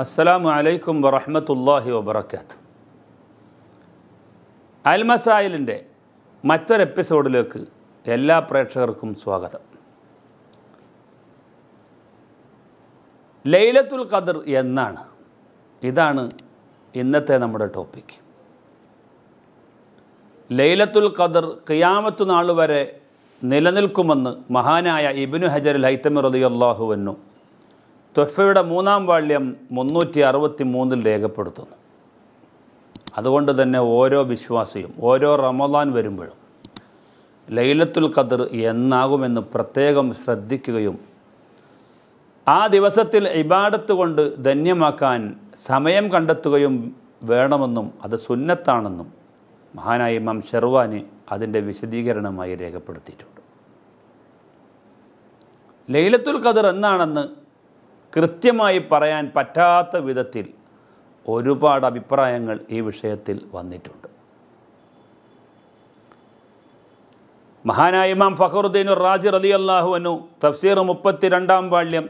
അസ്സലാമു അലൈക്കും വറഹമത്തല്ലാഹി വബറകാത്ത്. അൽമസായിലിന്റെ മറ്റൊരു എപ്പിസോഡിലേക്ക് എല്ലാ പ്രേക്ഷകർക്കും സ്വാഗതം. ലൈലത്തുൽ ഖദർ എന്നാണ്. ഇതാണ് ഇന്നത്തെ നമ്മുടെ ടോപ്പിക്. ലൈലത്തുൽ ഖദർ ഖിയാമത്തു നാൾ വരെ നിലനിൽക്കുമെന്ന് മഹാനായ ഇബിനു ഹജർ ഹൈത്തമി റളിയല്ലാഹുവന്നു തൊഫയുടെ മൂന്നാം വാള്യം മുന്നൂറ്റി അറുപത്തി മൂന്നിൽ രേഖപ്പെടുത്തുന്നു. അതുകൊണ്ട് തന്നെ ഓരോ വിശ്വാസിയും ഓരോ റമദാൻ വരുമ്പോഴും ലൈലത്തുൽ ഖദർ എന്നാകുമെന്ന് പ്രത്യേകം ശ്രദ്ധിക്കുകയും ആ ദിവസത്തിൽ ഇബാഡത്ത് കൊണ്ട് ധന്യമാക്കാൻ സമയം കണ്ടെത്തുകയും വേണമെന്നും അത് സുന്നത്താണെന്നും മഹാനായ ഇമാം ഷെർവാനി അതിന്റെ വിശദീകരണമായി രേഖപ്പെടുത്തിയിട്ടുണ്ട്. ലൈലത്തുൽ ഖദർ എന്നാണെന്ന് കൃത്യമായി പറയാൻ പറ്റാത്ത വിധത്തിൽ ഒരുപാട് അഭിപ്രായങ്ങൾ ഈ വിഷയത്തിൽ വന്നിട്ടുണ്ട്. മഹാനായ ഇമാം ഫഖറുദ്ദീൻ റാജി റലി അള്ളാഹുവനു തഫ്സീർ മുപ്പത്തിരണ്ടാം വാള്യം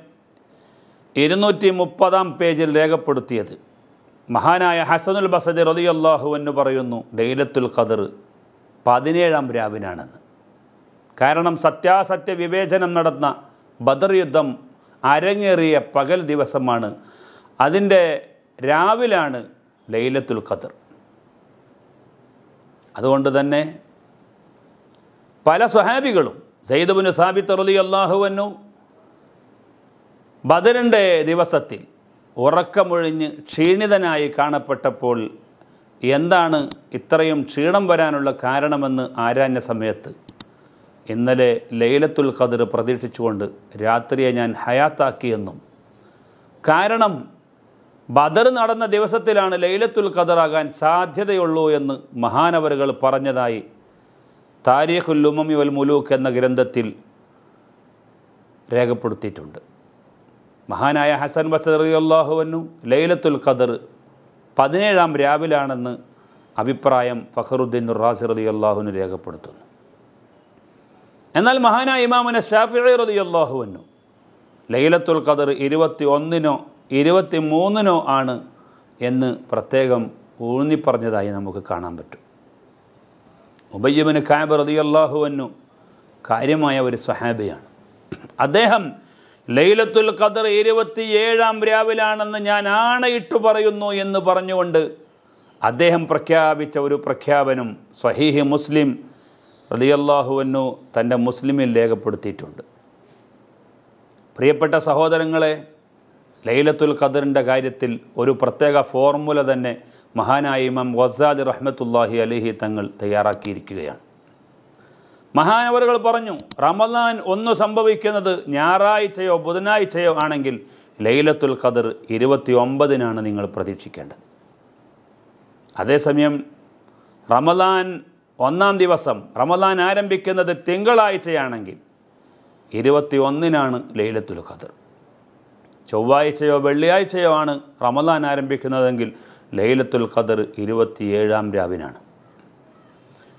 ഇരുന്നൂറ്റി മുപ്പതാം പേജിൽ രേഖപ്പെടുത്തിയത്. മഹാനായ ഹസനുൽ ബസദ് റലി അള്ളാഹുവെന്ന് പറയുന്നു ലൈലത്തുൽ ഖദർ പതിനേഴാം രാവിനാണെന്ന്. കാരണം സത്യാസത്യ വിവേചനം നടന്ന ബദർ യുദ്ധം അരങ്ങേറിയ പകൽ ദിവസമാണ്. അതിന്റെ രാവിലാണ് ലൈലത്തുൽ ഖദർ. അതുകൊണ്ട് തന്നെ പല സ്വഹാബികളും സയ്യിദുബിന് സാബിത്ത് റലി അള്ളാഹുവന്നു ബദറിന്റെ ദിവസത്തിൽ ഉറക്കമൊഴിഞ്ഞ് ക്ഷീണിതനായി കാണപ്പെട്ടപ്പോൾ എന്താണ് ഇത്രയും ക്ഷീണം വരാനുള്ള കാരണമെന്ന് ആരാഞ്ഞ സമയത്ത് ഇന്നലെ ലൈലത്തുൽ ഖദർ പ്രതീക്ഷിച്ചുകൊണ്ട് രാത്രിയെ ഞാൻ ഹയാത്താക്കിയെന്നും കാരണം ബദർ നടന്ന ദിവസത്തിലാണ് ലൈലത്തുൽ ഖദറാകാൻ സാധ്യതയുള്ളൂ എന്ന് മഹാനവരുകൾ പറഞ്ഞതായി താരീഖുൽ ഉമമി വൽ മുലൂക്ക് എന്ന ഗ്രന്ഥത്തിൽ രേഖപ്പെടുത്തിയിട്ടുണ്ട്. മഹാനായ ഹസൻ ബസറിയല്ലാഹുവന്നു ലൈലത്തുൽ ഖദർ പതിനേഴാം രാവിലാണെന്ന് അഭിപ്രായം ഫഖറുദ്ദീൻ റാസിർ അലി അള്ളാഹുവിന് രേഖപ്പെടുത്തുന്നു. എന്നാൽ മഹാനായ ഇമാമുന ഷാഫി റലി അള്ളാഹുവന്നു ലൈലത്തുൽ ഖദർ ഇരുപത്തി ഒന്നിനോ ഇരുപത്തി മൂന്നിനോ ആണ് എന്ന് പ്രത്യേകം ഊന്നിപ്പറഞ്ഞതായി നമുക്ക് കാണാൻ പറ്റും. ഉബയ്യബിന് കാബ് റതി അള്ളാഹുവന്നു കാര്യമായ ഒരു സ്വഹാബിയാണ്. അദ്ദേഹം ലൈലത്തുൽ ഖദർ ഇരുപത്തിയേഴാം രാവിലാണെന്ന് ഞാൻ ആണയിട്ട് പറയുന്നു എന്ന് പറഞ്ഞുകൊണ്ട് അദ്ദേഹം പ്രഖ്യാപിച്ച ഒരു പ്രഖ്യാപനം സ്വഹീഹി മുസ്ലിം റലിയല്ലാഹുവന്നു തന്റെ മുസ്ലിമിൽ രേഖപ്പെടുത്തിയിട്ടുണ്ട്. പ്രിയപ്പെട്ട സഹോദരങ്ങളെ ലൈലത്തുൽ ഖദറിന്റെ കാര്യത്തിൽ ഒരു പ്രത്യേക ഫോർമുല തന്നെ മഹാനായ ഇമാം വസാദ് റഹ്മത്തുല്ലാഹി അലിഹി തങ്ങൾ തയ്യാറാക്കിയിരിക്കുകയാണ്. മഹാനവറുകൾ പറഞ്ഞു റമദാൻ ഒന്ന് സംഭവിക്കുന്നത് ഞായറാഴ്ചയോ ബുധനാഴ്ചയോ ആണെങ്കിൽ ലൈലത്തുൽ ഖദർ ഇരുപത്തി ഒമ്പതിനാണ് നിങ്ങൾ പ്രതീക്ഷിക്കേണ്ടത്. അതേസമയം റമദാൻ ഒന്നാം ദിവസം റമദാൻ ആരംഭിക്കുന്നത് തിങ്കളാഴ്ചയാണെങ്കിൽ ഇരുപത്തി ഒന്നിനാണ് ലൈലത്തുൽ ഖദർ. ചൊവ്വാഴ്ചയോ വെള്ളിയാഴ്ചയോ ആണ് റമദാൻ ആരംഭിക്കുന്നതെങ്കിൽ ലൈലത്തുൽ ഖദർ ഇരുപത്തിയേഴാം രാവിനാണ്.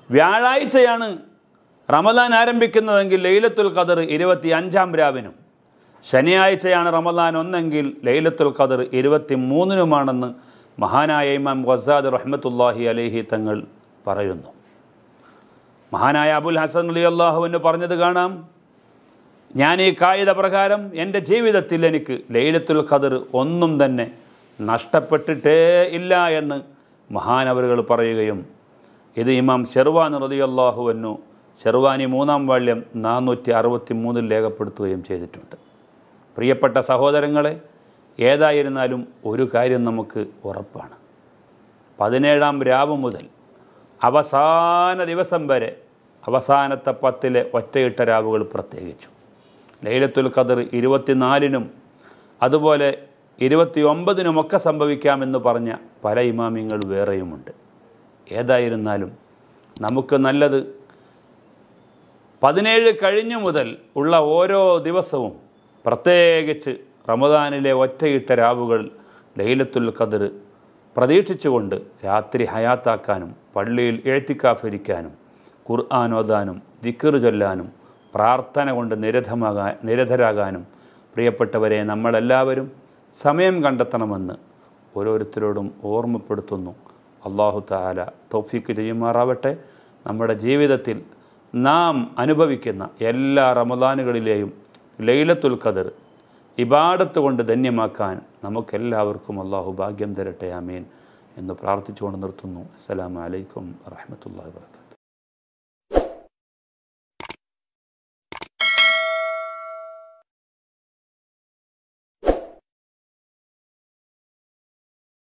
വ്യാഴാഴ്ചയാണ് റമദാൻ ആരംഭിക്കുന്നതെങ്കിൽ ലൈലത്തുൽ ഖദർ ഇരുപത്തി അഞ്ചാം രാവിനും. ശനിയാഴ്ചയാണ് റമദാൻ ഒന്നെങ്കിൽ ലൈലത്തുൽ ഖദർ ഇരുപത്തി മൂന്നിനുമാണെന്ന് മഹാനായ ഇമാം വസാദ് റഹ്മത്തുല്ലാഹി അലഹി തങ്ങൾ പറയുന്നു. മഹാനായ അബുൽ ഹസൻ അലി അള്ളാഹുവിന് പറഞ്ഞത് കാണാം. ഞാൻ ഈ കായിക പ്രകാരം എന്റെ ജീവിതത്തിൽ എനിക്ക് ലൈലത്തുൽ ഖദർ ഒന്നും തന്നെ നഷ്ടപ്പെട്ടിട്ടേ ഇല്ല എന്ന് മഹാനവരുകൾ പറയുകയും ഇത് ഇമാം ഷെർവാൻ റതിയല്ലാഹുവന്നു ഷെർവാനി മൂന്നാം വാള്യം നാനൂറ്റി അറുപത്തി മൂന്നിൽ രേഖപ്പെടുത്തുകയും ചെയ്തിട്ടുണ്ട്. പ്രിയപ്പെട്ട സഹോദരങ്ങളെ ഏതായിരുന്നാലും ഒരു കാര്യം നമുക്ക് ഉറപ്പാണ്. പതിനേഴാം രാവ് മുതൽ അവസാന ദിവസം വരെ അവസാനത്തെ പത്തിലെ ഒറ്റയിട്ട രാവുകൾ പ്രത്യേകിച്ചു. ലൈലത്തുൽ ഖദർ ഇരുപത്തിനാലിനും അതുപോലെ ഇരുപത്തി ഒമ്പതിനുമൊക്കെ സംഭവിക്കാമെന്ന് പറഞ്ഞ പല ഇമാമിങ്ങൾ വേറെയുമുണ്ട്. ഏതായിരുന്നാലും നമുക്ക് നല്ലത് പതിനേഴ് കഴിഞ്ഞു മുതൽ ഉള്ള ഓരോ ദിവസവും പ്രത്യേകിച്ച് റമദാനിലെ ഒറ്റയിട്ട രാവുകൾ ലൈലത്തുൽ ഖദർ പ്രതീക്ഷിച്ചുകൊണ്ട് രാത്രി ഹയാത്താക്കാനും പള്ളിയിൽ എഴുത്തിക്കാഫിരിക്കാനും ഖുർആൻ ഓതാനും ദിക്കർ ചൊല്ലാനും പ്രാർത്ഥന കൊണ്ട് നിരതമാകാൻ നിരതരാകാനും പ്രിയപ്പെട്ടവരെ നമ്മളെല്ലാവരും സമയം കണ്ടെത്തണമെന്ന് ഓരോരുത്തരോടും ഓർമ്മപ്പെടുത്തുന്നു. അള്ളാഹു താല തൗഫീക്ക് ചെയ്യുമാറാവട്ടെ. നമ്മുടെ ജീവിതത്തിൽ നാം അനുഭവിക്കുന്ന എല്ലാ റമദാനുകളിലെയും ലൈലത്തുൽ ഖദർ ഇബാടത്ത് കൊണ്ട് ധന്യമാക്കാൻ നമുക്കെല്ലാവർക്കും അള്ളാഹു ഭാഗ്യം തരട്ടെ ആമീൻ. എന്ന് പ്രാർത്ഥിച്ചുകൊണ്ട് നിർത്തുന്നു. അസ്സലാമു അലൈക്കും വറഹ്മത്തുള്ളാഹി വാബർക്കാത്തു